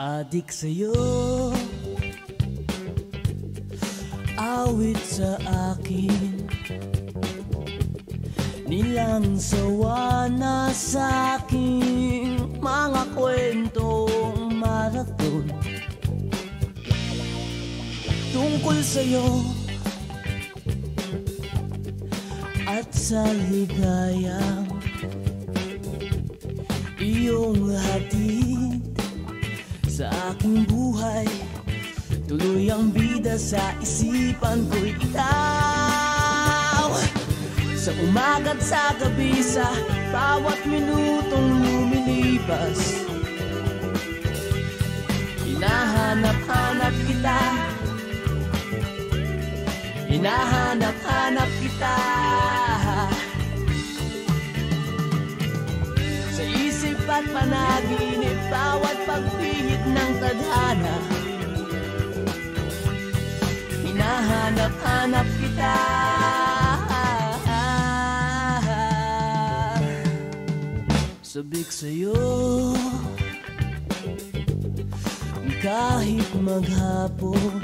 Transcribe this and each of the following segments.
Adik sa'yo. Awit sa akin. Nilang sawa na sa aking Mga kwentong marathon. Tungkol sa'yo. At sa ligayang Iyong hatid Tuloy ang bida sa isipan ko'y ikaw. Sa umaga't sa gabi sa bawat minutong lumilipas Hinahanap-hanap kita. Hinahanap-hanap kita. Sa isip at panaginip Bawat pagpihit ng tadhana Hinahanap-hanap kita. Sabik sa'yo. Kahit maghapon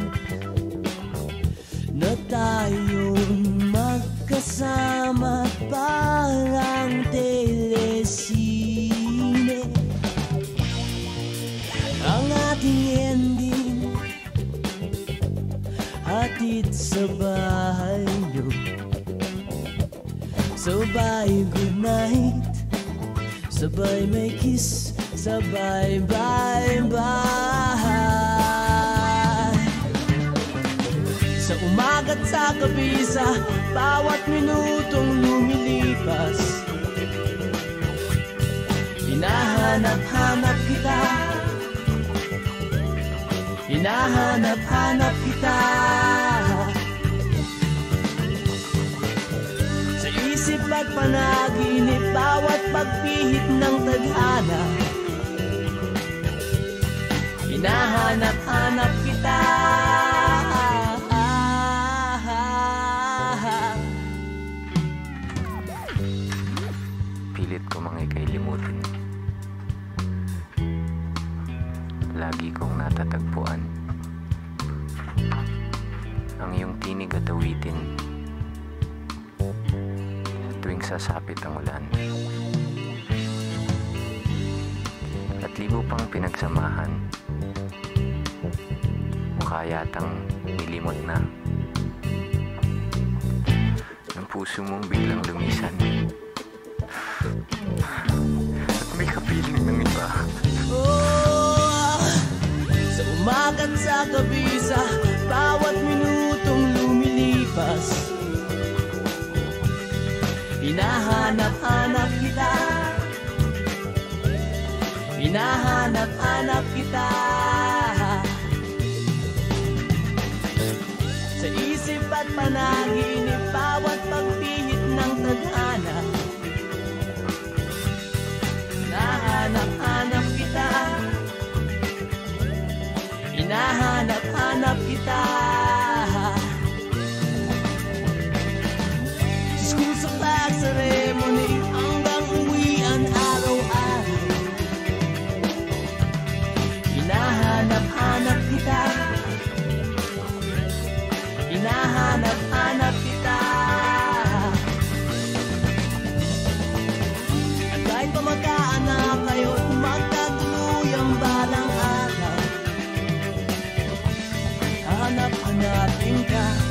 sa bahay nyo Sabay good night. Sabay may kiss. Sabay bye bye. Sa umaga't sa gabi Sa bawat minutong lumilipas Hinahanap-hanap kita. Hinahanap-hanap kita isip at panaginip Bawat pagpihit ng tadhana Hinahanap-hanap kita Pilit ko mga ikay limutin. Lagi kong natatagpuan. Ang iyong tinig at awitin. Tuwing sasapit ang ulan. At libo pang pinagsamahan. Mukha yatang nilimot na. Ang puso mong biglang lumisan. At may kapiling ng iba. Oh, Sa umaga't sa gabi Hinahanap-hanap kita. Sa isip at panaginip Bawat pagpihit ng tadhana. Hinahanap-hanap kita. Hinahanap-hanap kita Kahit pa kayo Kung magtatuluyang balang araw. Hahanap-hanapin ka.